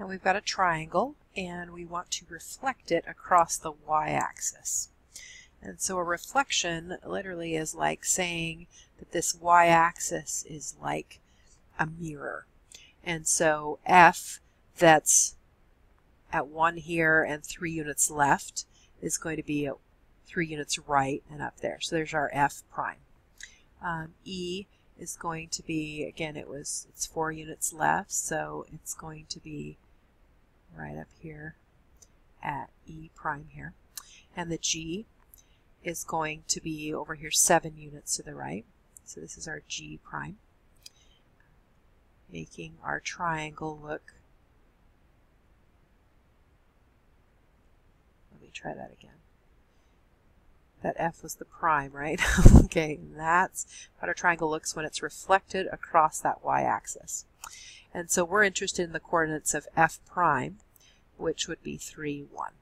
And we've got a triangle and we want to reflect it across the y-axis. And so a reflection literally is like saying that this y-axis is like a mirror. And so F that's at 1 here and 3 units left is going to be 3 units right and up there. So there's our F prime. Um, e is going to be, again, it was it's 4 units left, so it's going to be right up here at E prime here. And the G is going to be over here 7 units to the right. So this is our G prime, making our triangle look Let me try that again. That F was the prime, right? okay, that's how our triangle looks when it's reflected across that y-axis. And so we're interested in the coordinates of F prime, which would be 3, 1.